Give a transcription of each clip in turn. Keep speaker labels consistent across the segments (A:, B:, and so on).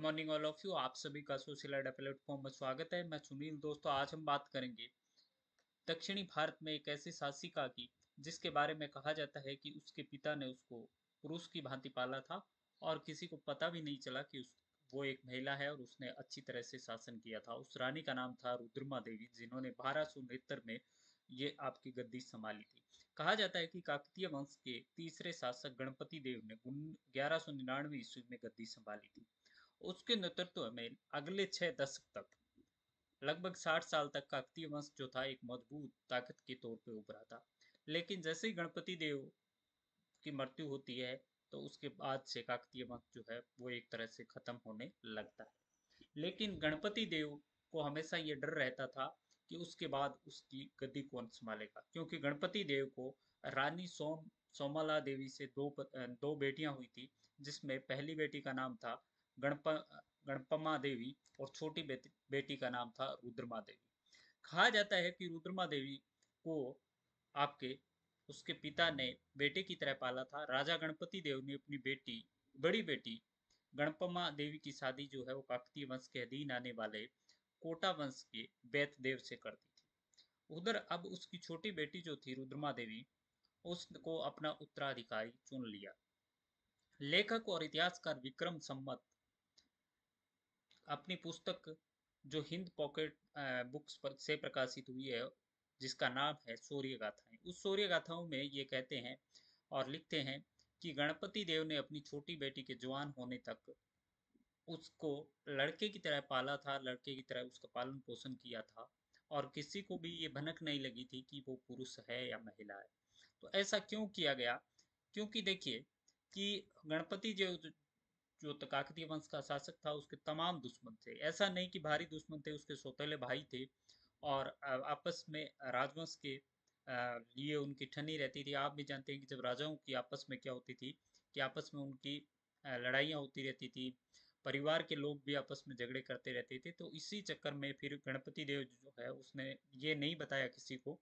A: Morning all of you आप सभी का सोशल एडा प्लेटफॉर्म में स्वागत है। मैं सुनील दोस्तों, आज हम बात करेंगे दक्षिणी भारत में एक ऐसी शासिका की जिसके बारे में कहा जाता है कि उसके पिता ने उसको पुरुष की भांति पाला था और किसी को पता भी नहीं चला कि उस, वो एक महिला है और उसने अच्छी तरह से शासन किया था। उस रानी का नाम था रुद्रमा देवी, जिन्होंने बारह में ये आपकी गद्दी संभाली थी। कहा जाता है कि काकतीय वंश के तीसरे शासक गणपति देव ने ग्यारह सौ निन्यानवे ईस्वी में गद्दी संभाली थी। उसके नेतृत्व में अगले छह दशक तक, लगभग साठ साल तक काकतीय वंश जो था, एक मज़बूत ताकत के तौर पर उभरा था। लेकिन जैसे ही गणपति देव की मृत्यु होती है तो उसके बाद से काकतीय वंश जो है, वो एक तरह से खत्म होने लगता है। लेकिन गणपति देव को हमेशा ये डर रहता था कि उसके बाद उसकी गद्दी कौन संभालेगा, क्योंकि गणपति देव को रानी सोम, सोमला देवी से दो दो बेटियाँ हुई थी, जिसमें पहली बेटी का नाम था गणप गणपमा देवी और छोटी बेटी, बेटी का नाम था रुद्रमा देवी। कहा जाता है कि रुद्रमा देवी को आपके उसके पिता ने बेटे की तरह पाला था। राजा गणपति देव ने अपनी बेटी बड़ी बेटी गणपमा देवी की शादी जो है वो काकतीय वंश के अधीन आने वाले कोटा वंश के बैत देव से कर दी थी। उधर अब उसकी छोटी बेटी जो थी रुद्रमा देवी उसको अपना उत्तराधिकारी चुन लिया। लेखक और इतिहासकार विक्रम सम्मत अपनी पुस्तक जो हिंद पॉकेट बुक्स पर से प्रकाशित हुई है, जिसका नाम है शौर्य गाथाएँ। उस शौर्य गाथाओं में ये कहते हैं और लिखते हैं कि गणपति देव ने अपनी छोटी बेटी के जवान होने तक उसको लड़के की तरह पाला था, लड़के की तरह उसका पालन पोषण किया था और किसी को भी ये भनक नहीं लगी थी कि वो पुरुष है या महिला है। तो ऐसा क्यों किया गया? क्योंकि देखिए कि गणपति जो जो काकतीय वंश का शासक था, उसके तमाम दुश्मन थे। ऐसा नहीं कि भारी दुश्मन थे, उसके सौतेले भाई थे और आपस में राजवंश के लिए उनकी ठनी रहती थी। आप भी जानते हैं कि जब राजाओं की आपस में क्या होती थी कि आपस में उनकी लड़ाइयाँ होती रहती थी, परिवार के लोग भी आपस में झगड़े करते रहते थे तो इसी चक्कर में फिर गणपति देव जो है, उसने ये नहीं बताया किसी को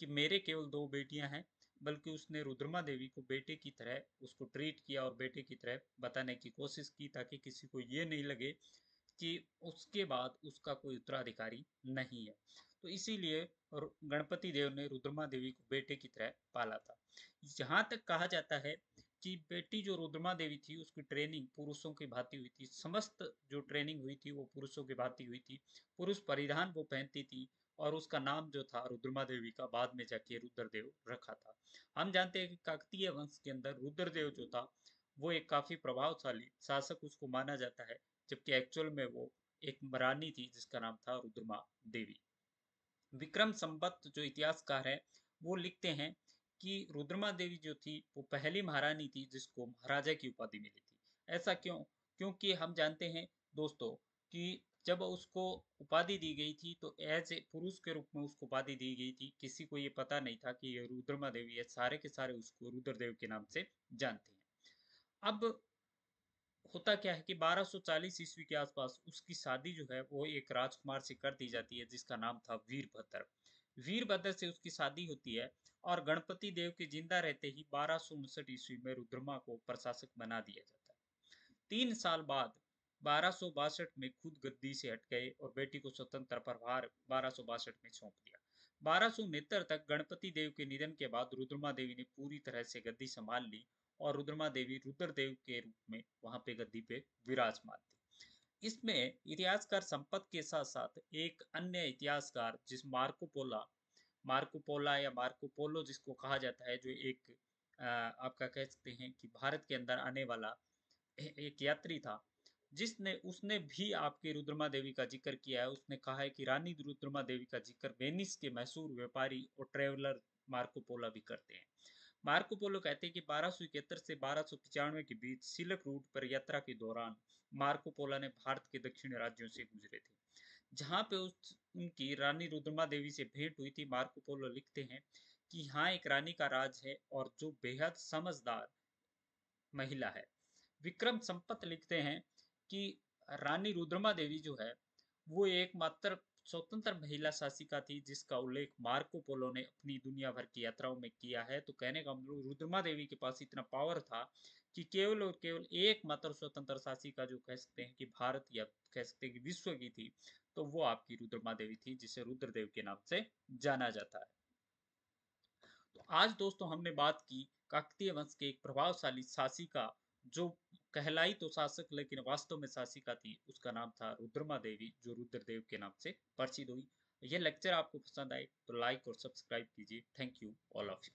A: कि मेरे केवल दो बेटियाँ हैं बल्कि उसने रुद्रमा देवी को बेटे की तरह उसको ट्रीट किया और बेटे की तरह बताने की कोशिश की ताकि किसी को ये नहीं लगे कि उसके बाद उसका कोई उत्तराधिकारी नहीं है। तो इसीलिए गणपति देव ने रुद्रमा देवी को बेटे की तरह पाला था। जहाँ तक कहा जाता है कि बेटी जो रुद्रमा देवी थी, उसकी ट्रेनिंग पुरुषों की भांति हुई थी। समस्त जो ट्रेनिंग हुई थी, वो पुरुषों की भांति हुई थी। पुरुष परिधान वो पहनती थी और उसका नाम जो था रुद्रमा देवी का, बाद में जाके रुद्रदेव रखा था। हम जानते हैं कि काकतीय वंश के अंदर रुद्रदेव जो था, वो एक काफ़ी प्रभावशाली शासक उसको माना जाता है, जबकि एक्चुअल में वो एक रानी थी, जिसका नाम था रुद्रमा देवी। विक्रम संबत जो इतिहासकार है, वो लिखते हैं कि रुद्रमा देवी जो थी, वो पहली महारानी थी, जिसको महाराजा की उपाधि मिली थी। ऐसा क्यों? क्योंकि हम जानते हैं दोस्तों कि जब उसको उपाधि दी गई थी तो एज ए पुरुष के रूप में उसको उपाधि दी गई थी। किसी को ये पता नहीं था कि ये रुद्रमा देवी है सारे के सारे उसको रुद्रदेव के नाम से जानते हैं। अब होता क्या है कि 1240 ईस्वी के आसपास उसकी शादी जो है, वो एक राजकुमार से कर दी जाती है, जिसका नाम था वीरभद्र। वीरभद्र से उसकी शादी होती है और गणपति देव के ज़िंदा रहते ही बारह ईस्वी में रुद्रमा को प्रशासक बना दिया जाता है। तीन साल बाद बारह में खुद गद्दी से हट गए और बेटी को स्वतंत्र प्रभार बारह में सौंप दिया। बारह तक गणपति देव के निधन के बाद रुद्रमा देवी ने पूरी तरह से गद्दी संभाल ली और रुद्रमा देवी रुद्रदेव के रूप में वहाँ पे गद्दी पे विराजमान थी इसमें इतिहासकार संपत के साथ साथ एक अन्य इतिहासकार जिस मार्कोपोला मार्कोपोला या मार्कोपोलो जिसको कहा जाता है, जो एक आपका कह सकते हैं कि भारत के अंदर आने वाला एक यात्री था जिसने, उसने भी आपकी रुद्रमा देवी का ज़िक्र किया है, उसने कहा है कि रानी रुद्रमा देवी का ज़िक्र वेनिस के मशहूर व्यापारी और ट्रेवलर मार्को पोला भी करते हैं। मार्को पोलो कहते हैं कि बारह सौ बारह के बीच सिलक रूट पर यात्रा के दौरान मार्को पोला ने भारत के दक्षिणी राज्यों से गुजरे थे। जहाँ पे उस, उनकी रानी रुद्रमा देवी से भेंट हुई थी मार्कोपोलो लिखते हैं कि यहाँ एक रानी का राज है और जो बेहद समझदार महिला है। विक्रम संपत लिखते हैं कि रानी रुद्रमा देवी जो है, वो एकमात्र स्वतंत्र महिला शासिका थी जिसका उल्लेख मार्को पोलो ने अपनी दुनिया भर की यात्राओं में किया है। तो कहने का मतलब रुद्रमा देवी के पास इतना पावर था कि केवल और केवल एक मात्र स्वतंत्र शासिका जो कह सकते हैं कि भारत या कह सकते हैं कि विश्व की थी तो वो आपकी रुद्रमा देवी थी, जिसे रुद्रदेव के नाम से जाना जाता है। तो आज दोस्तों हमने बात की काकतीय वंश के एक प्रभावशाली शासिका जो कहलाई तो शासक, लेकिन वास्तव में शासिका थी। उसका नाम था रुद्रमा देवी, जो रुद्रदेव के नाम से प्रसिद्ध हुई। ये लेक्चर आपको पसंद आए तो लाइक और सब्सक्राइब कीजिए। Thank you all of you